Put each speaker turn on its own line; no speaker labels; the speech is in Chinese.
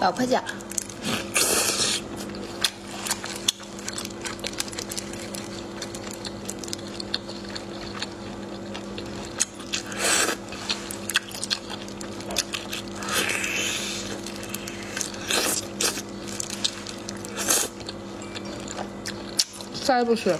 老婆讲。再不吃。